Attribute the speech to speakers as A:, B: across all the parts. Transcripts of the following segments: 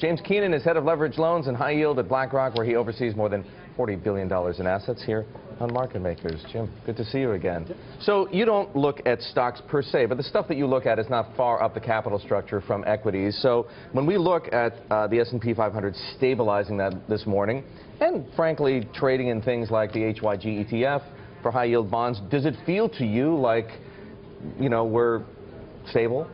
A: James Keenan is head of leverage loans and high yield at BlackRock, where he oversees more than $40 billion in assets here on Market Makers. Jim, good to see you again. So you don't look at stocks per se, but the stuff that you look at is not far up the capital structure from equities. So when we look at uh, the S&P 500 stabilizing that this morning, and frankly trading in things like the HYG ETF for high yield bonds, does it feel to you like, you know, we're stable?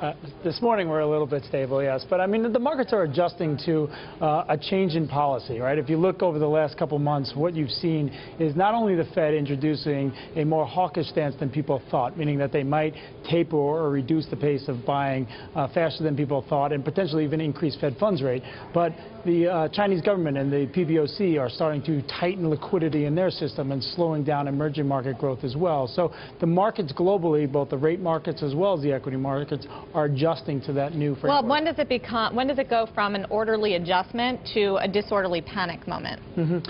B: Uh, this morning we're a little bit stable, yes. But I mean, the markets are adjusting to uh, a change in policy, right? If you look over the last couple months, what you've seen is not only the Fed introducing a more hawkish stance than people thought, meaning that they might taper or reduce the pace of buying uh, faster than people thought and potentially even increase Fed funds rate, but the uh, Chinese government and the PBOC are starting to tighten liquidity in their system and slowing down emerging market growth as well. So the markets globally, both the rate markets as well as the equity markets are adjusting to that new framework.
C: Well, when does it become, when does it go from an orderly adjustment to a disorderly panic moment?
A: Mm -hmm.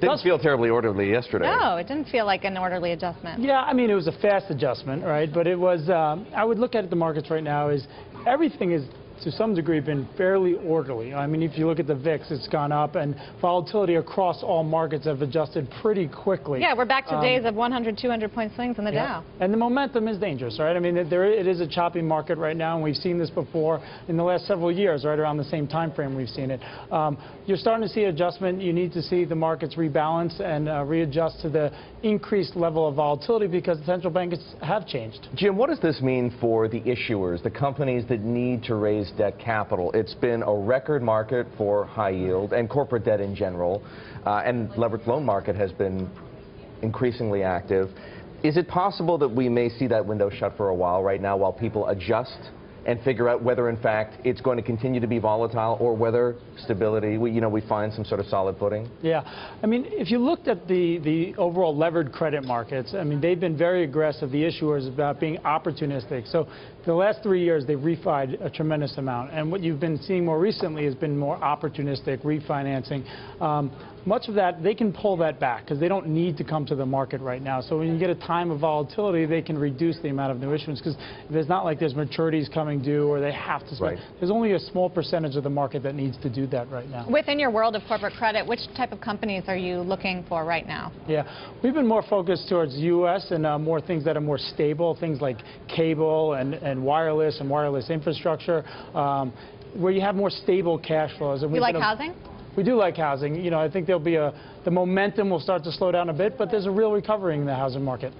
A: Didn't feel terribly orderly yesterday.
C: No, it didn't feel like an orderly adjustment.
B: Yeah, I mean, it was a fast adjustment, right? But it was, um, I would look at the markets right now is everything is to some degree been fairly orderly. I mean, if you look at the VIX, it's gone up, and volatility across all markets have adjusted pretty quickly.
C: Yeah, we're back to um, days of 100, 200 point swings in the yeah. Dow.
B: And the momentum is dangerous, right? I mean, there, it is a choppy market right now, and we've seen this before in the last several years, right around the same time frame we've seen it. Um, you're starting to see adjustment. You need to see the markets rebalance and uh, readjust to the increased level of volatility because the central banks have changed.
A: Jim, what does this mean for the issuers, the companies that need to raise debt capital. It's been a record market for high yield and corporate debt in general, uh, and leveraged loan market has been increasingly active. Is it possible that we may see that window shut for a while right now while people adjust and figure out whether, in fact, it's going to continue to be volatile or whether stability, we, you know, we find some sort of solid footing?
B: Yeah. I mean, if you looked at the, the overall levered credit markets, I mean, they've been very aggressive, the issuers, about being opportunistic. So the last three years, they've refied a tremendous amount. And what you've been seeing more recently has been more opportunistic refinancing. Um, much of that, they can pull that back because they don't need to come to the market right now. So when you get a time of volatility, they can reduce the amount of new issuance because it's not like there's maturities coming due or they have to spend. Right. There's only a small percentage of the market that needs to do that right now.
C: Within your world of corporate credit, which type of companies are you looking for right now?
B: Yeah, we've been more focused towards U.S. and uh, more things that are more stable, things like cable and, and wireless and wireless infrastructure, um, where you have more stable cash flows.
C: And you like housing?
B: we do like housing. You know, I think there'll be a, the momentum will start to slow down a bit, but there's a real recovery in the housing market.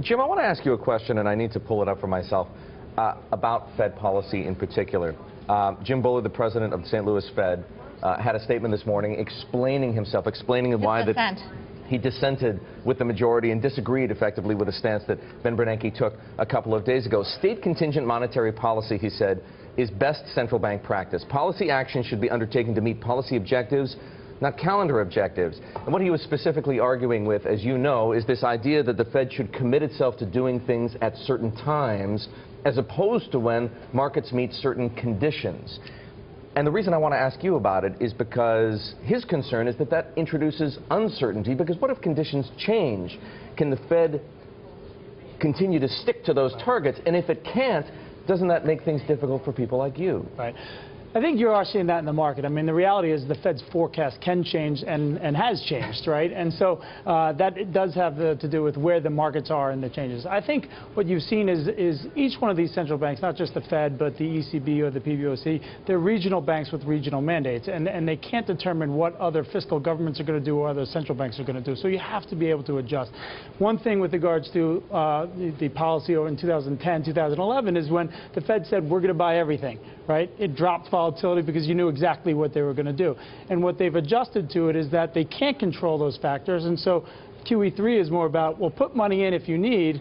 A: Jim, I want to ask you a question, and I need to pull it up for myself, uh, about Fed policy in particular. Uh, Jim Bullard, the president of the St. Louis Fed, uh, had a statement this morning explaining himself, explaining why that he dissented with the majority and disagreed effectively with the stance that Ben Bernanke took a couple of days ago. State contingent monetary policy, he said, is best central bank practice. Policy action should be undertaken to meet policy objectives, not calendar objectives. And what he was specifically arguing with, as you know, is this idea that the Fed should commit itself to doing things at certain times as opposed to when markets meet certain conditions. And the reason I want to ask you about it is because his concern is that that introduces uncertainty because what if conditions change? Can the Fed continue to stick to those targets? And if it can't, doesn't that make things difficult for people like you?
B: Right. I think you are seeing that in the market. I mean, the reality is the Fed's forecast can change and, and has changed, right? And so uh, that does have the, to do with where the markets are and the changes. I think what you've seen is, is each one of these central banks, not just the Fed, but the ECB or the PBOC, they're regional banks with regional mandates, and, and they can't determine what other fiscal governments are going to do or other central banks are going to do. So you have to be able to adjust. One thing with regards to uh, the, the policy in 2010, 2011 is when the Fed said, we're going to buy everything, right? It dropped volatility because you knew exactly what they were going to do. And what they've adjusted to it is that they can't control those factors. And so QE3 is more about, well, put money in if you need,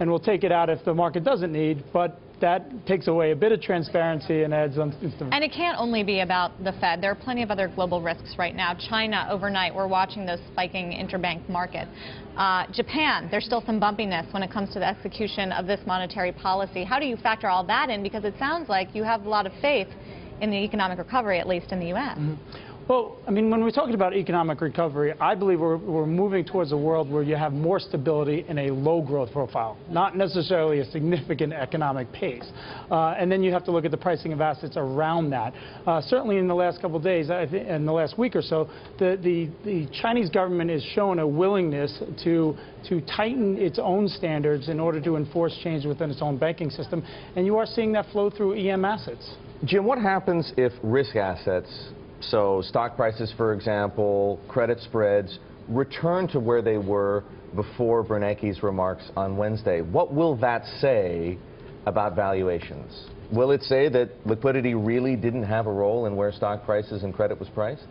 B: and we'll take it out if the market doesn't need, but that takes away a bit of transparency and adds on.
C: And it can't only be about the Fed. There are plenty of other global risks right now. China, overnight, we're watching those spiking interbank markets. Uh, Japan, there's still some bumpiness when it comes to the execution of this monetary policy. How do you factor all that in? Because it sounds like you have a lot of faith in the economic recovery, at least in the U.S. Mm -hmm.
B: Well, I mean, when we're talking about economic recovery, I believe we're, we're moving towards a world where you have more stability in a low growth profile, not necessarily a significant economic pace. Uh, and then you have to look at the pricing of assets around that. Uh, certainly in the last couple of days, I in the last week or so, the, the, the Chinese government has shown a willingness to, to tighten its own standards in order to enforce change within its own banking system. And you are seeing that flow through EM assets.
A: Jim, what happens if risk assets, so stock prices, for example, credit spreads, return to where they were before Bernanke's remarks on Wednesday? What will that say about valuations? Will it say that liquidity really didn't have a role in where stock prices and credit was priced?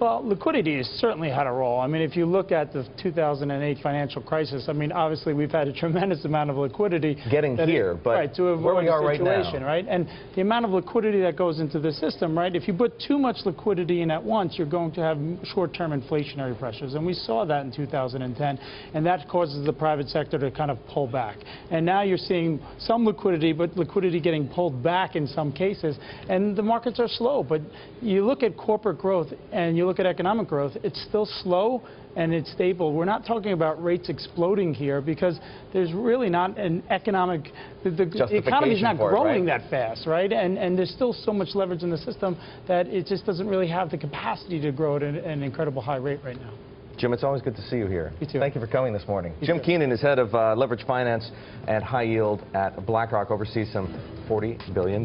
B: Well, liquidity has certainly had a role. I mean, if you look at the 2008 financial crisis, I mean, obviously we've had a tremendous amount of liquidity.
A: Getting here, but
B: right, to avoid
A: where we are right now.
B: situation, right? And the amount of liquidity that goes into the system, right? If you put too much liquidity in at once, you're going to have short-term inflationary pressures, and we saw that in 2010, and that causes the private sector to kind of pull back. And now you're seeing some liquidity, but liquidity getting pulled back in some cases, and the markets are slow. But you look at corporate growth and you look at economic growth, it's still slow and it's stable. We're not talking about rates exploding here because there's really not an economic, the, the the economy's not
A: for it,
B: growing
A: right?
B: that fast, right? And, and there's still so much leverage in the system that it just doesn't really have the capacity to grow at an, an incredible high rate right now.
A: Jim, it's always good to see you here.
B: You too.
A: Thank you for coming this morning.
B: You
A: Jim
B: too.
A: Keenan is head of uh, leverage finance and high yield at BlackRock, oversees some $40 billion.